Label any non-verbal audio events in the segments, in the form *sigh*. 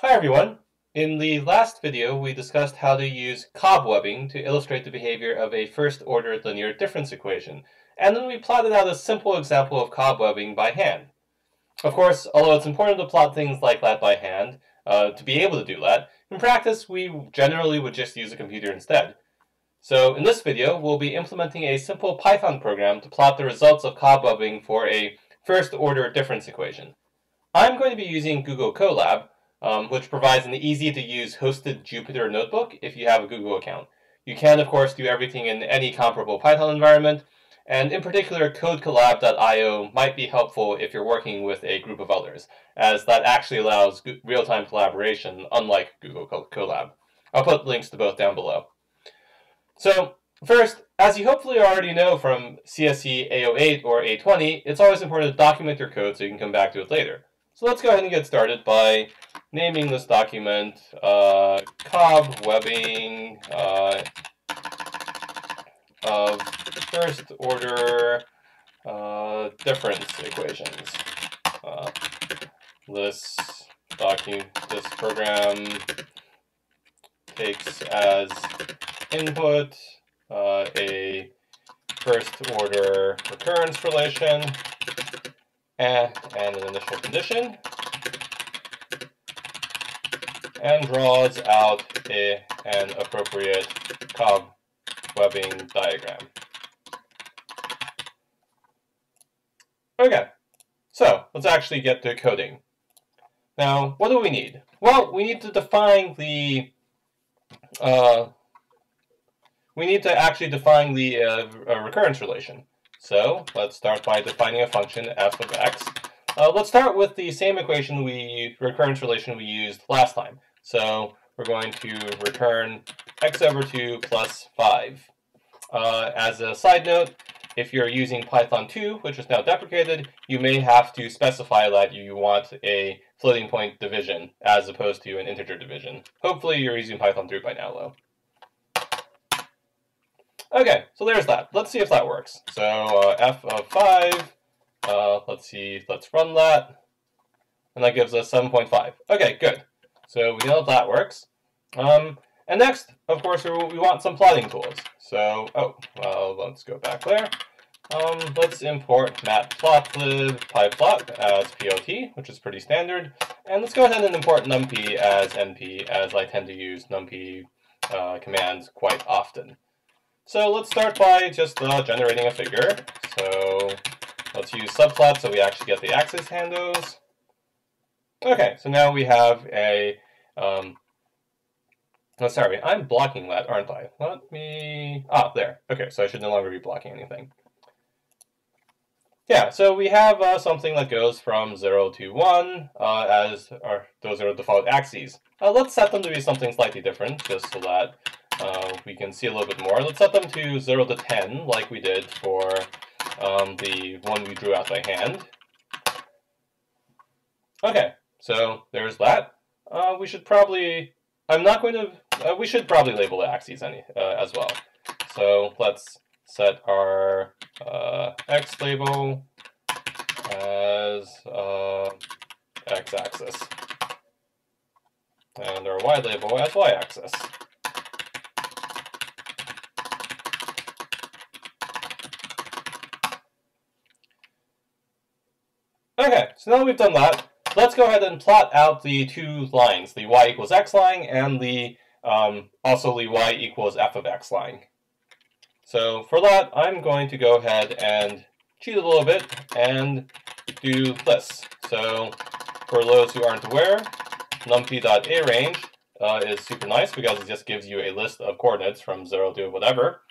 Hi everyone! In the last video we discussed how to use cobwebbing to illustrate the behavior of a first-order linear difference equation, and then we plotted out a simple example of cobwebbing by hand. Of course, although it's important to plot things like that by hand, uh, to be able to do that, in practice we generally would just use a computer instead. So in this video we'll be implementing a simple Python program to plot the results of cobwebbing for a first-order difference equation. I'm going to be using Google Colab, um, which provides an easy-to-use hosted Jupyter notebook if you have a Google account. You can, of course, do everything in any comparable Python environment, and in particular, codecollab.io might be helpful if you're working with a group of others, as that actually allows real-time collaboration, unlike Google Colab. I'll put links to both down below. So, first, as you hopefully already know from CSC A08 or A20, it's always important to document your code so you can come back to it later. So let's go ahead and get started by naming this document uh, cobwebbing uh, of first order uh, difference equations. Uh, this document, this program takes as input uh, a first order recurrence relation and, an initial condition and draws out a, an appropriate cobwebbing diagram. Okay, so let's actually get to coding. Now, what do we need? Well, we need to define the uh, we need to actually define the uh, recurrence relation. So let's start by defining a function f of x. Uh, let's start with the same equation we recurrence relation we used last time. So we're going to return x over 2 plus 5. Uh, as a side note, if you're using Python 2, which is now deprecated, you may have to specify that you want a floating point division as opposed to an integer division. Hopefully you're using Python 3 by now, though. Okay, so there's that. Let's see if that works. So uh, f of 5, uh, let's see, let's run that. And that gives us 7.5. Okay, good. So we know that works. Um, and next, of course, we want some plotting tools. So, oh, well, let's go back there. Um, let's import matplotlib pyplot as plt, which is pretty standard. And let's go ahead and import numpy as np, as I tend to use numpy uh, commands quite often. So let's start by just uh, generating a figure. So let's use subplot so we actually get the axis handles. Okay, so now we have a, um, oh sorry, I'm blocking that, aren't I? Let me, ah, there. Okay, so I should no longer be blocking anything. Yeah, so we have uh, something that goes from 0 to 1 uh, as our, those are default axes. Uh, let's set them to be something slightly different just so that uh, we can see a little bit more. Let's set them to 0 to 10, like we did for um, the one we drew out by hand. Okay, so there's that. Uh, we should probably, I'm not going to, uh, we should probably label the axes any, uh, as well. So let's set our uh, x label as uh, x-axis and our y label as y-axis. Okay, so now we've done that, let's go ahead and plot out the two lines, the y equals x line and the um, also the y equals f of x line. So for that, I'm going to go ahead and cheat a little bit and do this. So for those who aren't aware, numpy.arange uh, is super nice because it just gives you a list of coordinates from 0 to whatever.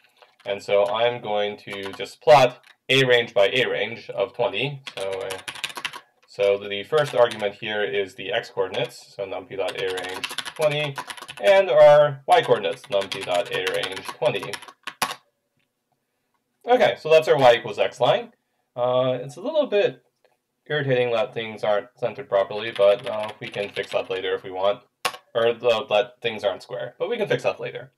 And so I'm going to just plot arange by arange of 20. So so the first argument here is the x-coordinates, so numpy.arange 20, and our y-coordinates, numpy.arange 20. Okay, so that's our y equals x line. Uh, it's a little bit irritating that things aren't centered properly, but uh, we can fix that later if we want. Or that things aren't square, but we can fix that later.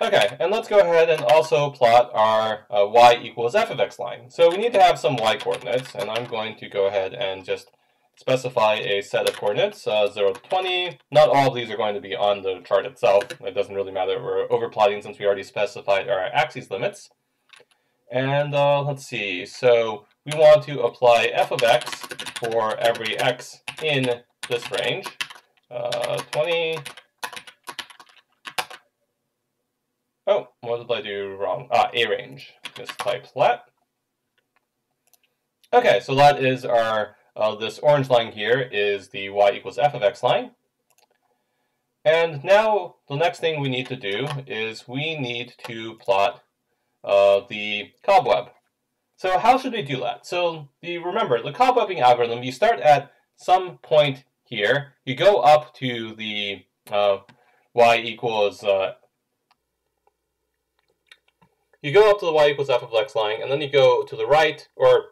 Okay, and let's go ahead and also plot our uh, y equals f of x line. So we need to have some y coordinates, and I'm going to go ahead and just specify a set of coordinates, uh, 0 to 20. Not all of these are going to be on the chart itself. It doesn't really matter. We're overplotting since we already specified our axes limits. And uh, let's see. So we want to apply f of x for every x in this range. Uh, 20. Oh, what did I do wrong? Ah, a range. Just type lat. Okay, so that is our uh, this orange line here is the y equals f of x line. And now the next thing we need to do is we need to plot uh, the cobweb. So how should we do that? So the, remember, the cobwebbing algorithm, you start at some point here, you go up to the uh, y equals, uh, you go up to the y equals f of x line, and then you go to the right, or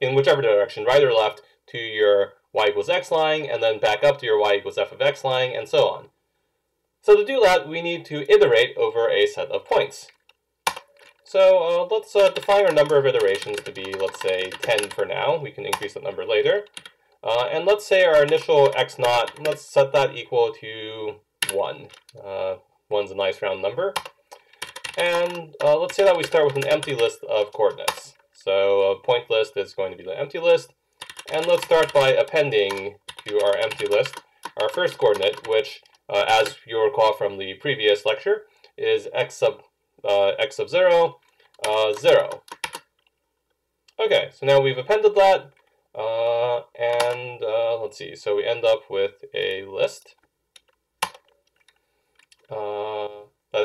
in whichever direction, right or left, to your y equals x line, and then back up to your y equals f of x line, and so on. So to do that, we need to iterate over a set of points. So uh, let's uh, define our number of iterations to be, let's say, 10 for now. We can increase that number later. Uh, and let's say our initial x naught, let's set that equal to 1. Uh, 1's a nice round number. And uh, let's say that we start with an empty list of coordinates. So a point list is going to be the empty list. And let's start by appending to our empty list our first coordinate, which, uh, as you'll recall from the previous lecture, is x sub uh, x sub 0, uh, 0. Okay, so now we've appended that, uh, and uh, let's see, so we end up with a list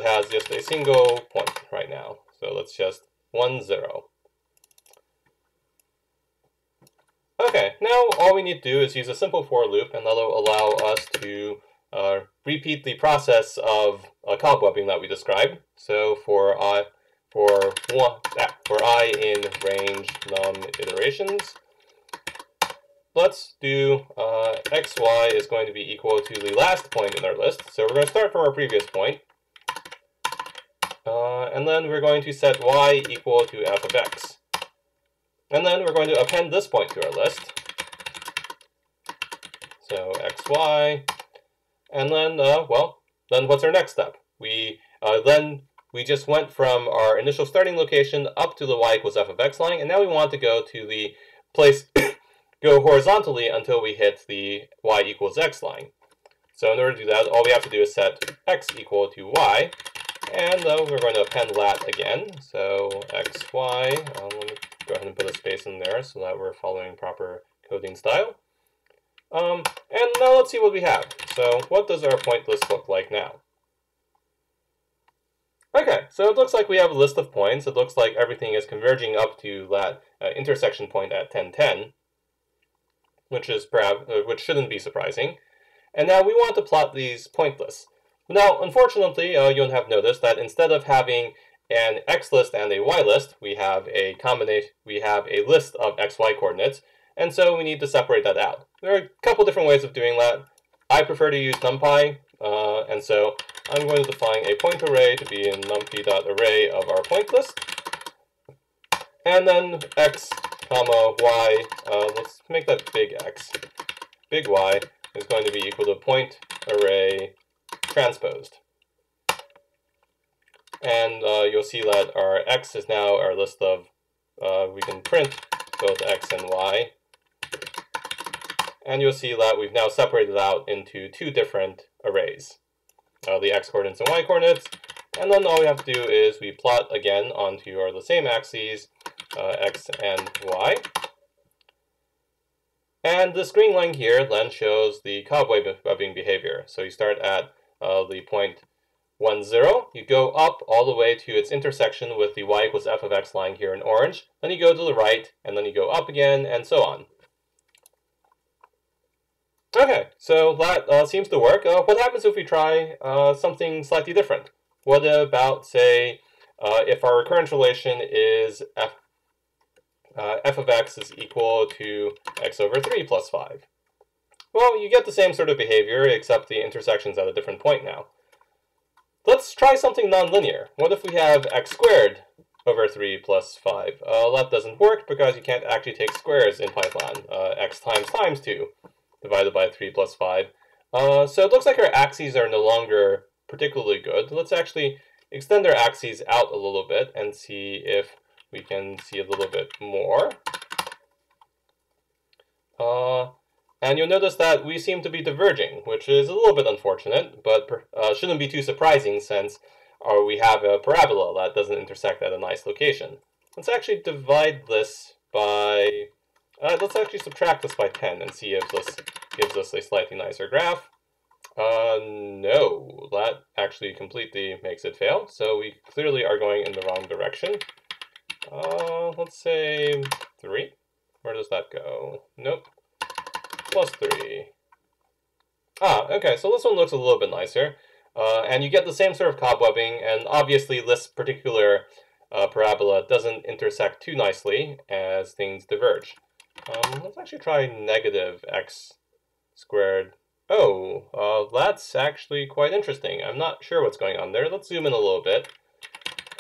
has just a single point right now. So let's just 1, 0. Okay, now all we need to do is use a simple for loop, and that'll allow us to uh, repeat the process of uh, cobwebbing that we described. So for i, for one, for i in range num iterations, let's do uh, xy is going to be equal to the last point in our list. So we're going to start from our previous point. Uh, and then we're going to set y equal to f of x. And then we're going to append this point to our list. So xy, and then, uh, well, then what's our next step? We uh, then we just went from our initial starting location up to the y equals f of x line, and now we want to go to the place, *coughs* go horizontally until we hit the y equals x line. So in order to do that, all we have to do is set x equal to y, and uh, we're going to append lat again. So xy, um, let me go ahead and put a space in there so that we're following proper coding style. Um, and now let's see what we have. So what does our point list look like now? Okay, so it looks like we have a list of points. It looks like everything is converging up to that uh, intersection point at 1010, which is perhaps, uh, which shouldn't be surprising. And now we want to plot these point lists. Now, unfortunately, uh, you'll have noticed that instead of having an x list and a y list, we have a combination. We have a list of x y coordinates, and so we need to separate that out. There are a couple different ways of doing that. I prefer to use NumPy, uh, and so I'm going to define a point array to be in numpy.array of our point list. And then x, comma, y, uh, let's make that big X. Big Y is going to be equal to point array transposed. And uh, you'll see that our X is now our list of, uh, we can print both X and Y and you'll see that we've now separated out into two different arrays, uh, the x coordinates and y coordinates. And then all we have to do is we plot again onto our the same axes, uh, x and y. And this green line here then shows the cobwebbing behavior. So you start at uh, the point 1, 0. You go up all the way to its intersection with the y equals f of x line here in orange. Then you go to the right, and then you go up again, and so on. Okay, so that uh, seems to work. Uh, what happens if we try uh, something slightly different? What about, say, uh, if our recurrence relation is f, uh, f of x is equal to x over 3 plus 5? Well, you get the same sort of behavior, except the intersection's at a different point now. Let's try something nonlinear. What if we have x squared over 3 plus 5. Uh, that doesn't work because you can't actually take squares in Python. Uh, x times times 2 divided by 3 plus 5. Uh, so it looks like our axes are no longer particularly good. Let's actually extend our axes out a little bit and see if we can see a little bit more. Uh, and you'll notice that we seem to be diverging, which is a little bit unfortunate, but uh, shouldn't be too surprising since uh, we have a parabola that doesn't intersect at a nice location. Let's actually divide this by, uh, let's actually subtract this by 10 and see if this gives us a slightly nicer graph. Uh, no, that actually completely makes it fail. So we clearly are going in the wrong direction. Uh, let's say 3. Where does that go? Nope. Plus 3. Ah, okay, so this one looks a little bit nicer. Uh, and you get the same sort of cobwebbing, and obviously this particular uh, parabola doesn't intersect too nicely as things diverge. Um, let's actually try negative x squared. Oh, uh, that's actually quite interesting. I'm not sure what's going on there. Let's zoom in a little bit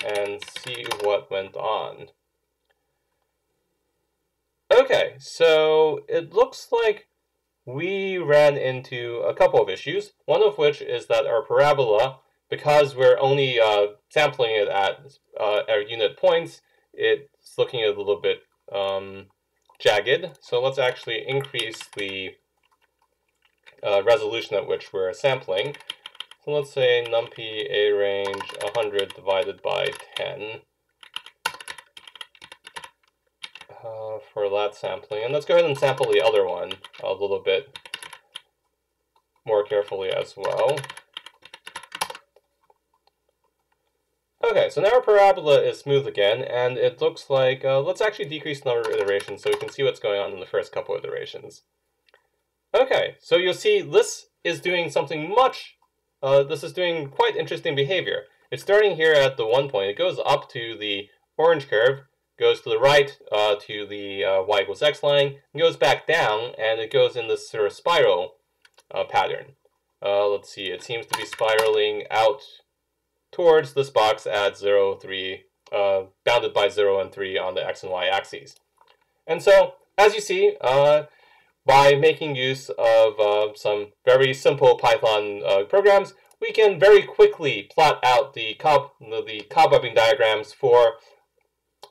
and see what went on. Okay, so it looks like we ran into a couple of issues, one of which is that our parabola, because we're only uh, sampling it at uh, our unit points, it's looking a little bit um, jagged. So let's actually increase the uh, resolution at which we're sampling. So let's say numpy arange 100 divided by 10 uh, for that sampling. And let's go ahead and sample the other one a little bit more carefully as well. Okay, so now our parabola is smooth again, and it looks like, uh, let's actually decrease the number of iterations so we can see what's going on in the first couple of iterations. Okay, so you'll see this is doing something much, uh, this is doing quite interesting behavior. It's starting here at the one point, it goes up to the orange curve, goes to the right uh, to the uh, y equals x line, goes back down, and it goes in this sort of spiral uh, pattern. Uh, let's see, it seems to be spiraling out towards this box at 0, 3, uh, bounded by 0 and 3 on the x and y axes. And so, as you see, uh, by making use of some very simple Python programs, we can very quickly plot out the, cob the, the cobwebbing diagrams for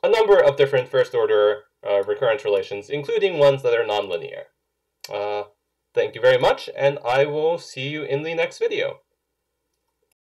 a number of different first-order uh, recurrence relations, including ones that are nonlinear. Uh, thank you very much, and I will see you in the next video.